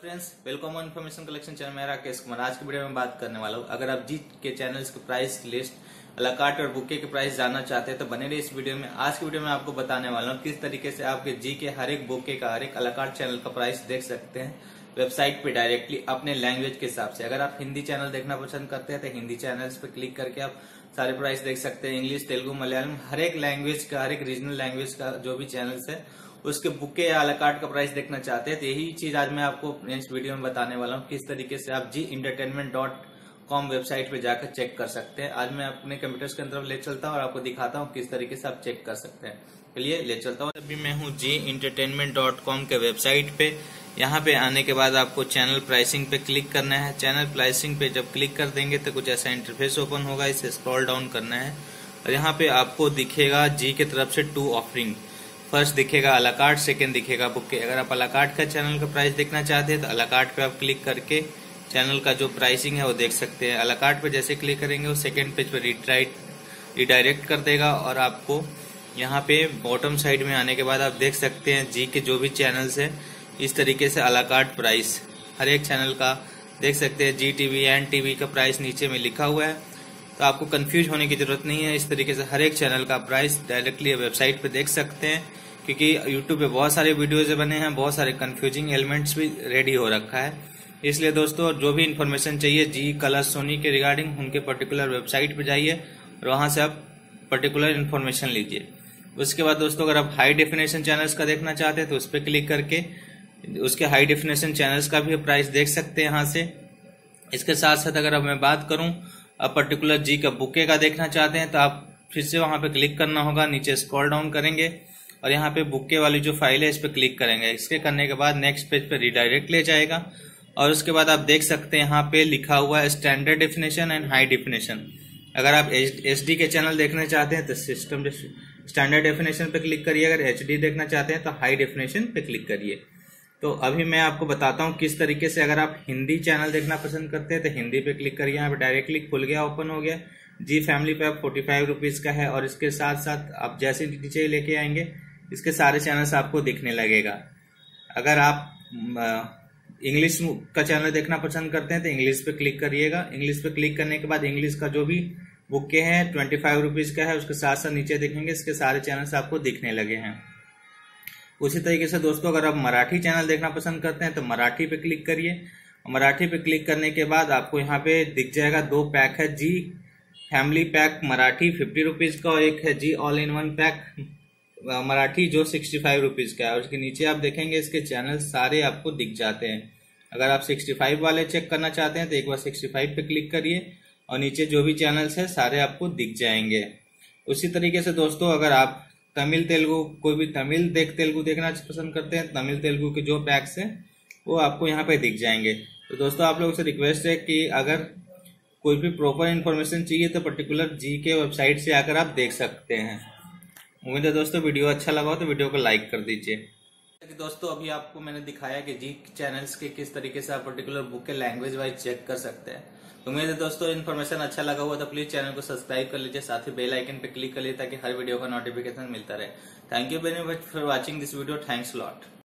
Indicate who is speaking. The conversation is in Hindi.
Speaker 1: Friends welcome on information collection channel मैं राकेश कुमार। आज की वीडियो में बात करने वाला हूँ। अगर आप जी के चैनल्स के प्राइस लिस्ट अलाकार्ट और बुके के प्राइस जानना चाहते हैं तो बने रहे इस वीडियो में। आज की वीडियो में आपको बताने वाला हूँ किस तरीके से आपके जी के हर एक बुके का, हर एक अलाकार्ट चैनल का प्राइस देख सकते हैं। वेबसाइट पे डायरेक्टली अपने लैंग्वेज के हिसाब से। अगर आप हिंदी चैनल देखना पसंद करते हैं तो हिंदी चैनल्स पे क्लिक करके आप सारे प्राइस देख सकते हैं। इंग्लिश तेलुगु, मलयालम, हर एक लैंग्वेज का, हर एक रीजनल लैंग्वेज का जो भी चैनल्स है उसके बुके या अलाकार्ट का प्राइस देखना चाहते हैं तो यही चीज़ आज मैं आपको नेक्स्ट वीडियो में बताने वाला हूँ, किस तरीके से आप Zee entertainment dot com website पे जाकर चेक कर सकते हैं। आज मैं अपने कंप्यूटर्स के अंदर ले चलता हूँ और आपको दिखाता हूँ किस तरीके से आप चेक कर सकते हैं। चलिए, ले चलता हूँ। अभी मैं हूँ जी इंटरटेनमेंट डॉट कॉम के वेबसाइट पे। यहाँ पे आने के बाद आपको चैनल प्राइसिंग पे क्लिक करना है। चैनल प्राइसिंग पे जब क्लिक कर देंगे तो कुछ ऐसा इंटरफेस ओपन होगा, इसे स्क्रॉल डाउन करना है। और यहाँ पे आपको दिखेगा जी के तरफ़ से टू ऑफरिंग फ़र्स्ट दिखेगा अलाकार्ट सेकंड दिखेगा बुक के। अगर आप अलाकार्ट का चैनल का प्राइस देखना चाहते हैं तो अलाकार्ट पे आप क्लिक करके चैनल का जो प्राइसिंग है वो देख सकते हैं। अलाकार्ट पे जैसे क्लिक करेंगे, वो सेकंड पेज पे रिट्राइट रिडायरेक्ट कर देगा और आपको यहाँ पे बॉटम साइड में आने के बाद आप देख सकते हैं जी के जो भी चैनल्स है, इस तरीके से अलाकार्ट प्राइस हर एक चैनल का देख सकते हैं। जी टीवी एन टीवी का प्राइस नीचे में लिखा हुआ है। तो आपको कंफ्यूज होने की ज़रूरत नहीं है, इस तरीके से हर एक चैनल का प्राइस डायरेक्टली वेबसाइट पे देख सकते हैं। क्योंकि यूट्यूब पे बहुत सारे वीडियोज़ बने हैं, बहुत सारे कंफ्यूजिंग एलिमेंट्स भी रेडी हो रखा है। इसलिए दोस्तों, जो भी इन्फॉर्मेशन चाहिए जी कलर सोनी के रिगार्डिंग उनके पर्टिकुलर वेबसाइट पे जाइए और वहाँ से आप पर्टिकुलर इन्फॉर्मेशन लीजिए। उसके बाद दोस्तों, अगर आप हाई डेफिनेशन चैनल्स का देखना चाहते हैं तो उस पर क्लिक करके उसके हाई डेफिनेशन चैनल्स का भी प्राइस देख सकते हैं यहाँ से। इसके साथ साथ अगर अब मैं बात करूँ अब पर्टिकुलर जी का बुके का देखना चाहते हैं तो आप फिर से वहाँ पे क्लिक करना होगा, नीचे स्क्रॉल डाउन करेंगे। और यहाँ पे बुके वाली जो फ़ाइल है, इस पर क्लिक करेंगे। इसके करने के बाद नेक्स्ट पेज पे रिडायरेक्ट ले जाएगा। और उसके बाद आप देख सकते हैं, यहाँ पे लिखा हुआ है standard definition and high definition अगर आप एच के चैनल देखना चाहते हैं तो सिस्टम स्टैंडर्ड डेफिनेशन पे क्लिक करिए। अगर एचडी देखना चाहते हैं तो हाई डेफिनेशन पे क्लिक करिए। तो अभी मैं आपको बताता हूँ किस तरीके से अगर आप हिंदी चैनल देखना पसंद करते हैं तो हिंदी पे क्लिक करिए। यहाँ पे डायरेक्टली खुल गया ओपन हो गया। Zee family pack forty five rupees का है और इसके साथ साथ आप जैसे नीचे लेके आएँगे इसके सारे चैनल्स आपको दिखने लगेगा। अगर आप इंग्लिश का चैनल देखना पसंद करते हैं तो इंग्लिश पे क्लिक करिएगा। इंग्लिश पे क्लिक करने के बाद इंग्लिश का जो भी बुक हैं ट्वेंटी फाइव रुपीज़ का है, उसके साथ साथ नीचे देखेंगे, इसके सारे चैनल्स आपको दिखने लगे हैं। उसी तरीके से दोस्तों, अगर आप मराठी चैनल देखना पसंद करते हैं तो मराठी पे क्लिक करिए। मराठी पे क्लिक करने के बाद आपको यहाँ पे दिख जाएगा दो पैक है जी। Family pack Marathi fifty rupees का और एक है Zee all in one pack Marathi जो सिक्सटी फाइव रुपीज़ का है, उसके नीचे आप देखेंगे इसके चैनल सारे आपको दिख जाते हैं। अगर आप सिक्सटी फाइव वाले चेक करना चाहते हैं तो एक बार सिक्सटी फाइव पे क्लिक करिए और नीचे जो भी चैनल्स है, सारे आपको दिख जाएँगे। उसी तरीके से दोस्तों, अगर आप तमिल तेलुगु, कोई भी तमिल देख, तेलुगु देखना पसंद करते हैं, तमिल तेलुगु के जो पैक्स हैं, वो आपको यहाँ पे दिख जाएँगे। तो दोस्तों, आप लोगों से रिक्वेस्ट है कि अगर कोई भी प्रॉपर इन्फॉर्मेशन चाहिए तो पर्टिकुलर जी के वेबसाइट से आकर आप देख सकते हैं। उम्मीद है दोस्तों वीडियो अच्छा लगा हो तो वीडियो को लाइक कर दीजिए। दोस्तों, अभी आपको मैंने दिखाया कि जी चैनल्स के किस तरीके से आप पर्टिकुलर बुक के लैंग्वेज वाइज चेक कर सकते हैं। उम्मीद है दोस्तों इन्फॉर्मेशन अच्छा लगा हुआ तो प्लीज़ चैनल को सब्सक्राइब कर लीजिए, साथ ही बेल आइकन पे क्लिक कर लीजिए ताकि हर वीडियो का नोटिफिकेशन मिलता रहे। Thank you very much for watching this video thanks lot